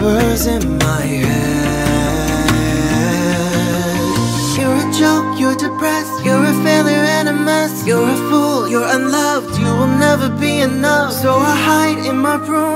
whispers in my head. You're a joke, you're depressed, you're a failure and a mess. You're a fool, you're unloved, you will never be enough. So I hide in my room.